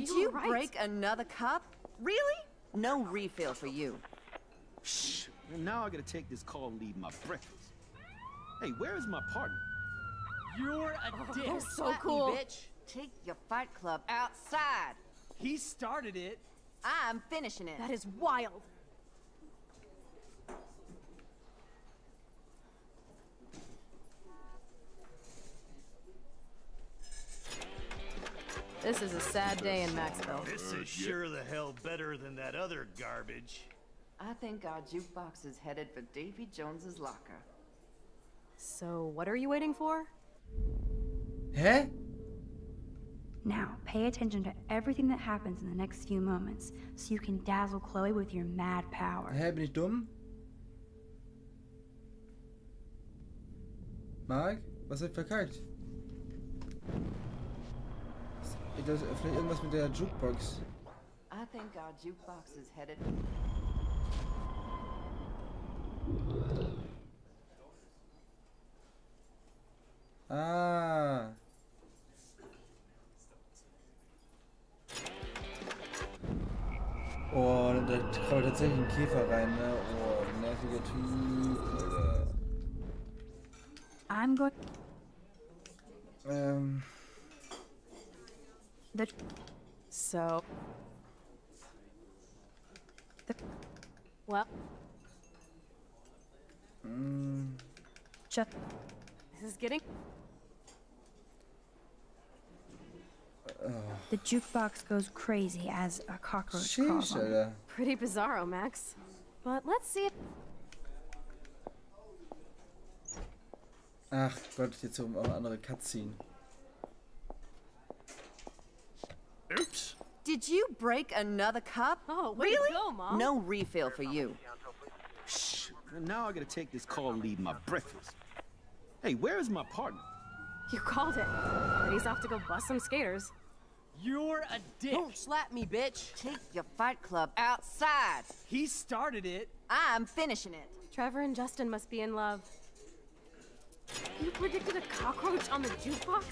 Did You you, right. break another cup? Really? No refill for you. Shh. And now I gotta take this call and leave my breakfast. Hey, where is my partner? You're a oh, dick. Oh, so Slap me, cool. bitch. Take your fight club outside. He started it. I'm finishing it. That is wild. This is a sad day in Maxville. This is sure the hell better than that other garbage. I think our jukebox is headed for Davy Jones's locker. So, what are you waiting for? Hä? Now, pay attention to everything that happens in the next few moments so you can dazzle Chloe with your mad power. Hä, bin ich dumm? Mark? Was hab ich verkackt? Ich dachte, vielleicht irgendwas mit der Jukebox. I think our jukebox is headed. Ah. Oh, da krabbelt tatsächlich ein Käfer rein, ne? Oh, nerviger Typ, Alter. I'm going. Ähm. The So. The, well, Mm, just this is getting. the jukebox goes crazy as a cockroach crawls on it. Pretty bizarro, Max. But let's see it. Ach Gott, jetzt so eine andere Cutscene. Did you break another cup? Oh, really? go, Mom. No refill for you. Shh. Now I gotta take this call and leave my breakfast. Hey, where is my partner? You called it. But he's off to go bust some skaters. You're a dick. Don't slap me, bitch. Take your fight club outside. He started it. I'm finishing it. Trevor and Justin must be in love. You predicted a cockroach on the jukebox?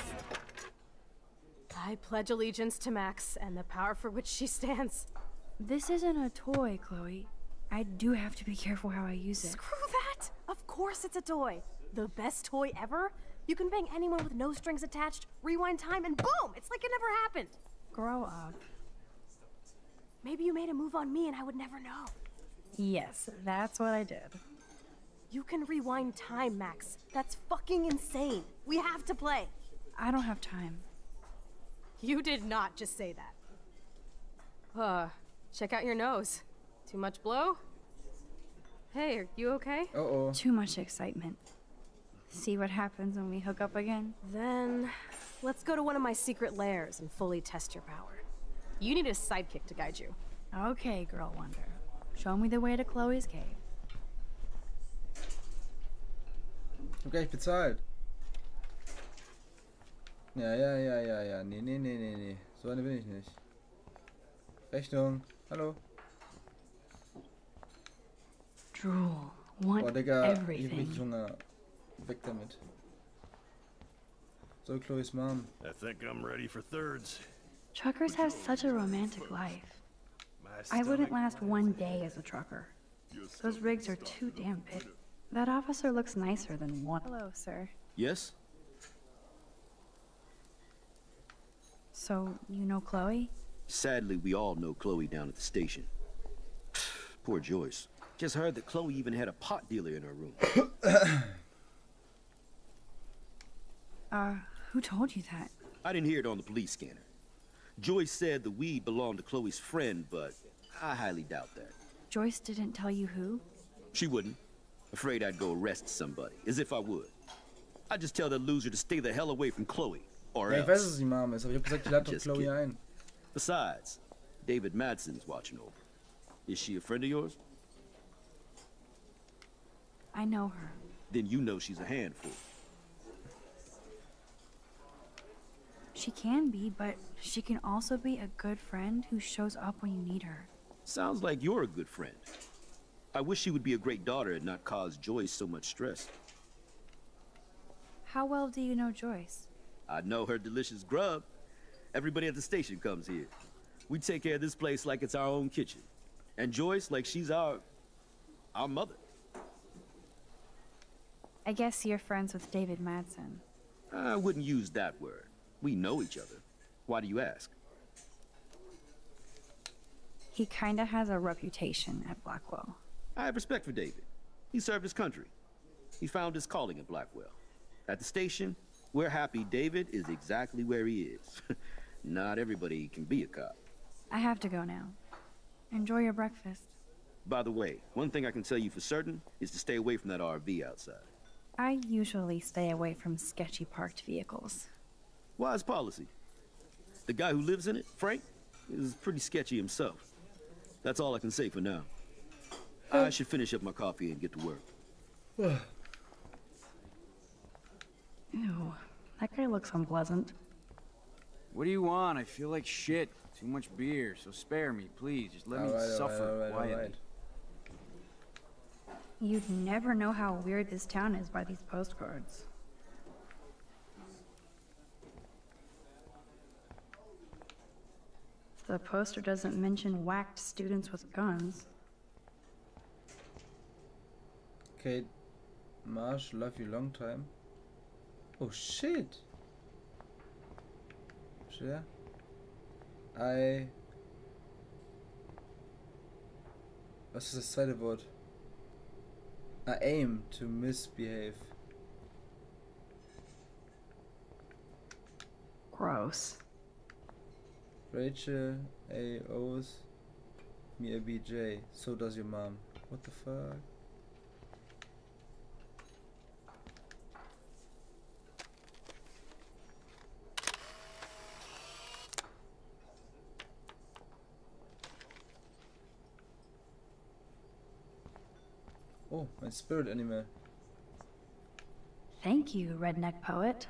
I pledge allegiance to Max and the power for which she stands. This isn't a toy, Chloe. I do have to be careful how I use it. Screw that! Of course it's a toy. The best toy ever? You can bang anyone with no strings attached, rewind time, and boom! It's like it never happened. Grow up. Maybe you made a move on me and I would never know. Yes, that's what I did. You can rewind time, Max. That's fucking insane. We have to play. I don't have time. You did not just say that. Uh, check out your nose. Too much blow? Hey, are you okay? Uh oh. Too much excitement. See what happens when we hook up again? Then let's go to one of my secret lairs and fully test your power. You need a sidekick to guide you. Okay, Girl Wonder. Show me the way to Chloe's cave. Okay, hab gar nicht bezahlt. Ja, ja, ja, ja, ja. Nee, nee, nee, nee, nee. So eine bin ich nicht. Rechnung. Hallo. Drool. Want Oh, Digga. Ich hab everything. richtig Hunger. Weg damit. So, Chloe's Mom. I think I'm ready for thirds. Truckers have such a romantic life. I wouldn't last one day as a trucker. Those rigs are too damn big. That officer looks nicer than one. Hello, sir. Yes? So, you know Chloe? Sadly, we all know Chloe down at the station. Poor Joyce. Just heard that Chloe even had a pot dealer in her room. Uh, who told you that? I didn't hear it on the police scanner. Joyce said the weed belonged to Chloe's friend, but I highly doubt that. Joyce didn't tell you who? She wouldn't. Afraid I'd go arrest somebody, as if I would. I'd just tell that loser to stay the hell away from Chloe, or Ja, ich weiß, dass es die Mom ist, aber ich hab gesagt, die lad doch Chloe kidding. ein. Besides, David Madsen's watching over. Is she a friend of yours? I know her. Then you know she's a handful. She can be, but she can also be a good friend who shows up when you need her. Sounds like you're a good friend. I wish she would be a great daughter and not cause Joyce so much stress. How well do you know Joyce? I know her delicious grub. Everybody at the station comes here. We take care of this place like it's our own kitchen. And Joyce like she's our... our mother. I guess you're friends with David Madsen. I wouldn't use that word. We know each other. Why do you ask? He kinda has a reputation at Blackwell. I have respect for David. He served his country. He found his calling at Blackwell. At the station, we're happy David is exactly where he is. Not everybody can be a cop. I have to go now. Enjoy your breakfast. By the way, one thing I can tell you for certain is to stay away from that RV outside. I usually stay away from sketchy parked vehicles. Wise policy. The guy who lives in it, Frank, is pretty sketchy himself. That's all I can say for now. I oh. should finish up my coffee and get to work. that looks unpleasant. What do you want? I feel like shit. Too much beer, so spare me, please. Just let me Alright, alright, suffer alright, quietly. alright. You'd never know how weird this town is by these postcards. The poster doesn't mention whacked students with guns. Kate Marsh, love you long time. Oh shit. Share. I. Was ist das zweite Wort? I aim to misbehave. Gross. Rachel A owes me a BJ. So does your mom. What the fuck? Oh, mein Spirit Animal. Thank you, redneck poet.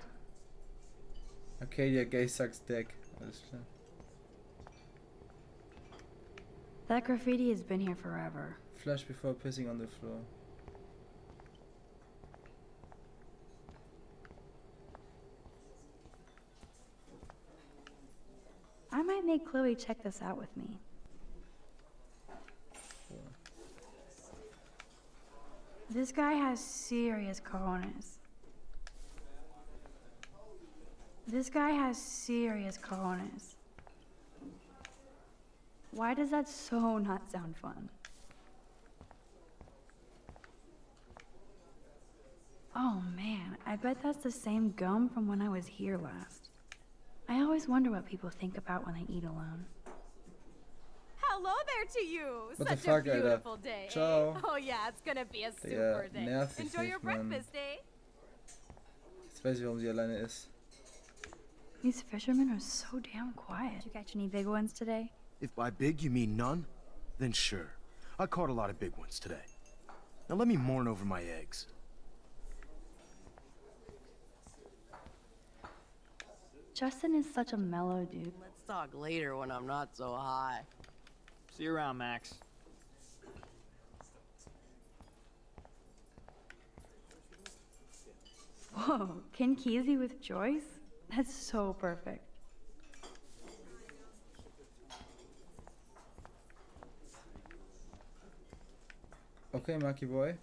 Arcadia Gay Sucks dick. Alles klar. That graffiti has been here forever. Flush before pissing on the floor. I might make Chloe check this out with me. This guy has serious cojones. This guy has serious cojones. Why does that so not sound fun? Oh man, I bet that's the same gum from when I was here last. I always wonder what people think about when they eat alone. Hello there to you. What Such a Alter? beautiful day. eh? Ciao. Oh yeah, it's gonna be a Digga, super day. nerv Enjoy your nicht, breakfast, eh? Jetzt weiß ich, warum sie alleine ist. These fishermen are so damn quiet. Did you catch any big ones today? If by big you mean none, then sure. I caught a lot of big ones today. Now let me mourn over my eggs. Justin is such a mellow dude. Let's talk later when I'm not so high. See you around, Max. Whoa, Ken Kesey with Joyce? That's so perfect. Okay, Marky Boy.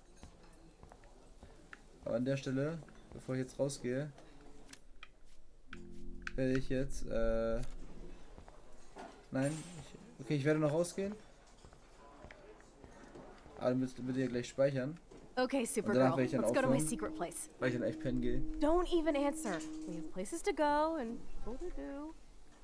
Aber an der Stelle, bevor ich jetzt rausgehe, werde ich jetzt, äh... Nein, okay, ich werde noch rausgehen. Aber dann müsst ihr gleich speichern, Okay, danach Supergirl, werde ich dann let's go to my secret place. weil ich dann echt pennen gehe. Don't even answer. We have places to go and people to do.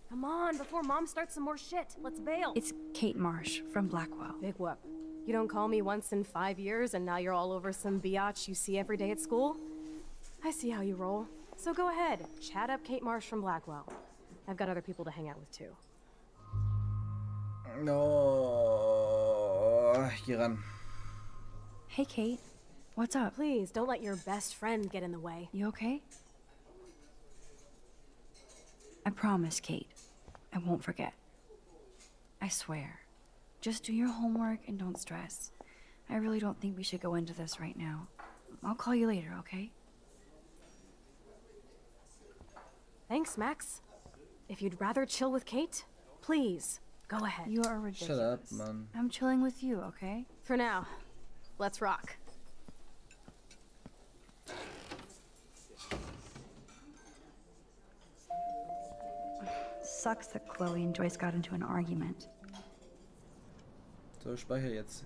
Come on, before Mom starts some more shit. Let's bail. It's Kate Marsh from Blackwell. Big whoop. You don't call me once in five years, and now you're all over some biatch you see every day at school? I see how you roll. So go ahead, chat up Kate Marsh from Blackwell. I've got other people to hang out with too. No, ich geh ran. Hey, Kate. What's up? Please, don't let your best friend get in the way. You okay? I promise, Kate. I won't forget. I swear. Just do your homework and don't stress. I really don't think we should go into this right now. I'll call you later, okay? Thanks, Max. If you'd rather chill with Kate, please, Go ahead. You are Shut up, ridiculous. man. I'm chilling with you, okay? For now, let's rock. Sucks that Chloe and Joyce got into an argument. So, speicher jetzt.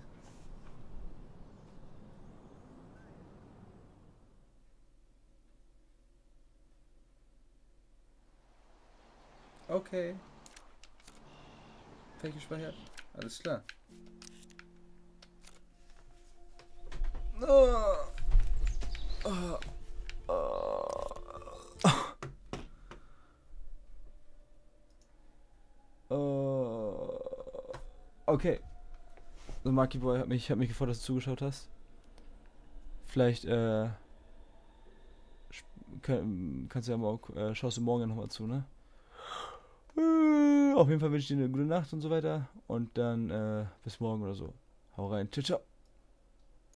Okay. Fertig gespeichert. Alles klar. Oh. Oh. Oh. Okay. So, Marky Boy hat mich, hat mich gefreut, dass du zugeschaut hast. Vielleicht, äh, kannst du ja mal, äh, schaust du morgen nochmal zu, ne? Auf jeden Fall wünsche ich dir eine gute Nacht und so weiter. Und dann, äh, bis morgen oder so. Hau rein. Ciao, ciao.